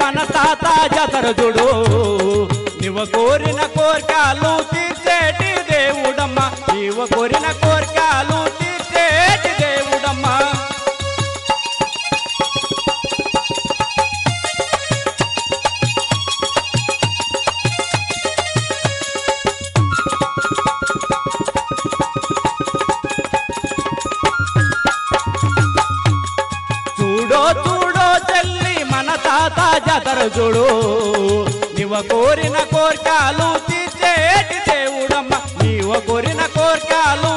మన తాత జాతర చూడు నీవ కోరిన కోరికలు తీర్చేటి దేవుడమ్మ. నీవ కోరిన కోరికలు తీర్చేటి దేవుడమ్మ. చూడో చూడో మన తాత జాతర చూడు నీవ కోరిన కోరికలు తీర్చేటి దేవుడమ్మ. నీవ కోరిన కోరికలు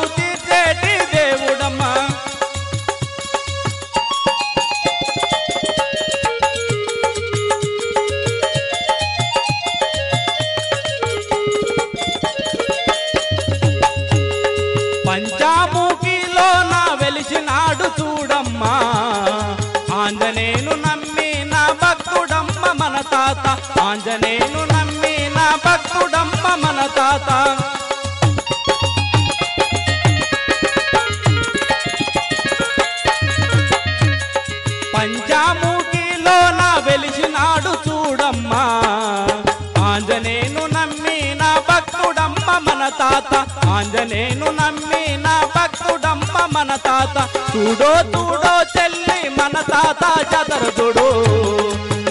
తాత. ఆంజనేయును నమ్మి నా భక్తుడమ్మ మన తాత. చూడో చూడో చెల్లి మన తాత జాతర చూడు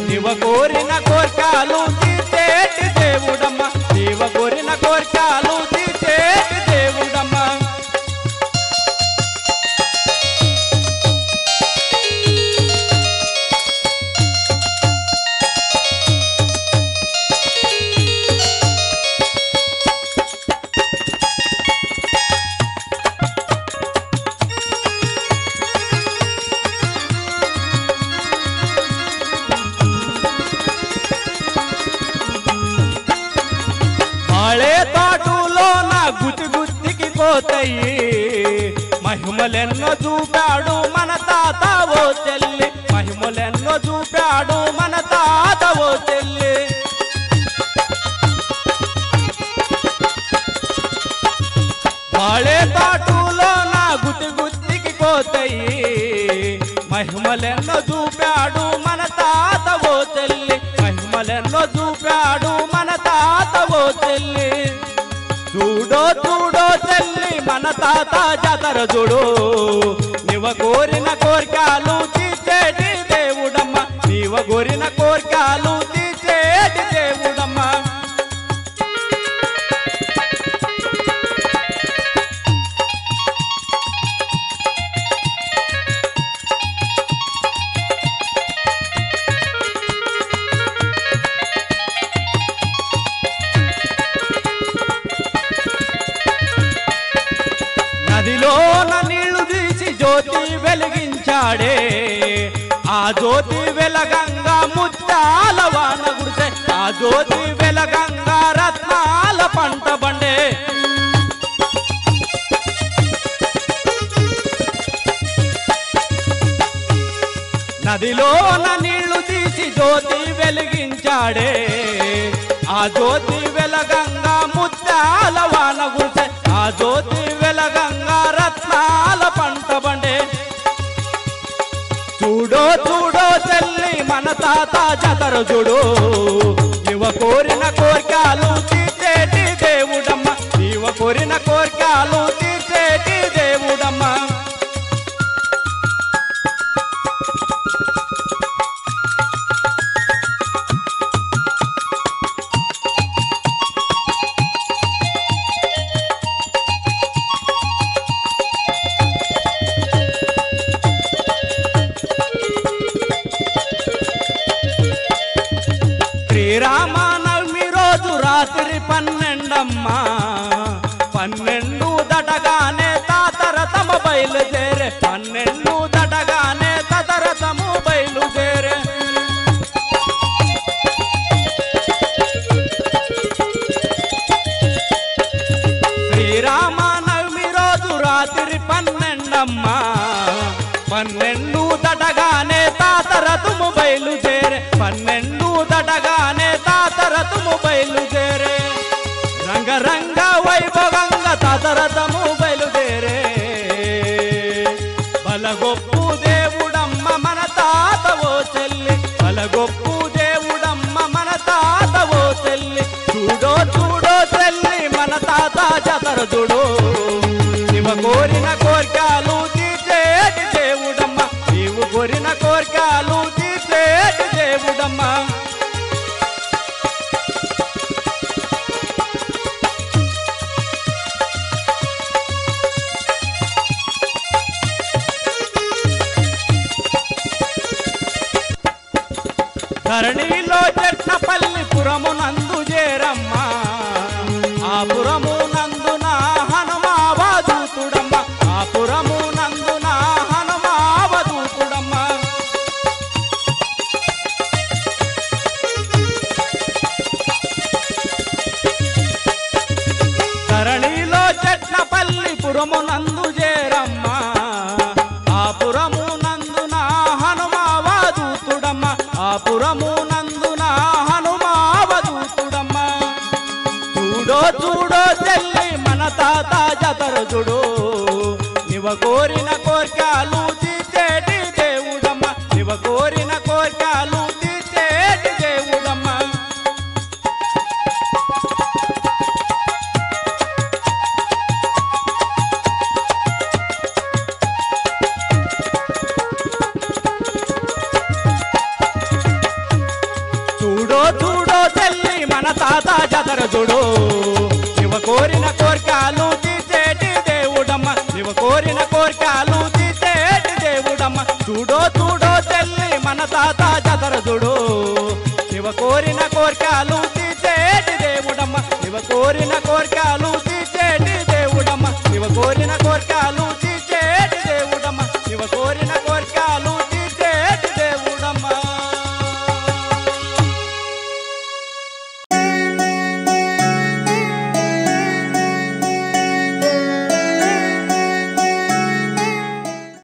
నీవ కోరిన కోరికలు తీర్చేటి దేవుడమ్మ. నీవ కోరిన కోరికలు పోతాయి మహిమలెన్నో చూపాడు మన తాత ఓ చెల్లి. మహిమలెన్నో చూపాడు మన తాత ఓ చెల్లి. బాళే తోటలో నా గుతి గుత్తికి పోతాయి మహిమలెన్నో చూపాడు మన తాత ఓ చెల్లి. మహిమలెన్నో చూపాడు మన తాత ఓ చెల్లి. చూడో చూడో తల్లి మన తాత జాతర చూడు నీవ కోరిన కోరికలు తీర్చేటి దేవుడమ్మ. నీవ కోరిన కోరికలు నదిలోన నీళ్ళు తీసి జ్యోతి వెలిగించాడే. ఆ జ్యోతి వెలగంగా ముత్యాల వాన గుడిసే ఆ జ్యోతి వెలగంగా రత్నాల పంట బండే నదిలోన నీళ్ళు తీసి జ్యోతి వెలిగించాడే. ఆ జ్యోతి వెలగంగా ముత్యాల వాన గుడిసే జ్యోతి వెలగంగా రత్నాల పంట బండే. చూడో చూడో చెల్లి మన తాత జాతర చూడు. ఇవ కోరిన కోరికలు తీర్చేటి దేవుడమ్మ. ఇవ కోరిన కోరికలు తీర్చేటి రోజు రాత్రి పన్నెండమ్మా. పన్నెండు దటగానే తాతరథమ బయలుదేరే. పన్నెండు దటగానే తతరథము బయలుదేరే. శ్రీరామనవమి రోజు రాత్రి పన్నెండమ్మా. పన్నెండు దటగానే తాతరథము బయలుదేరే. పన్నెండు దటగానే తా తాతరథము బయలుదేరే. రంగరంగ వైభవంగా తాతరథము బయలుదేరే. బలగొప్పు దేవుడమ్మ మన తాత ఓ చెల్లి. బలగొప్పు దేవుడమ్మ మన తాత ఓ చెల్లి. చూడో చూడో చెల్లి మన తాత జతర చూడు శివ కోరిన కోరికలు తీర్చేటి దేవుడమ్మ. నీవు కోరిన కోరికలు ధరణిలో చెట్నపల్లి పురము నందు చేరమ్మ. ఆ పురము నందున హనుమావదూతుడమ్మ ఆ పురము నందున హనుమావదూతుడమ్మ ధరణిలో చెట్లపల్లి పురము నందు తాత జతర నివ కోరిన కోరికలు తీసేటి దేవుడమ్మ. నివ కోరిన కోరికలు తీసేటి దేవుడమ్మ. చూడో చూడో చెల్లి మన తాత జతర కోరిన కోరికలు తీసేటి దేవుడమ్మ. నువ్వు కోరిన కోరికలు తీసేటి దేవుడమ్మ. చూడో చూడో తెల్లి మన తాత చదరదుడు. నువ్వు కోరిన కోరికలు తీసేటి దేవుడమ్మ. నువ్వు కోరిన కోరికలు తీసేటి దేవుడమ్మ. నువ్వు కోరిన కోరికలు తీసేటి దేవుడమ్మ. నువ్వు కోరిన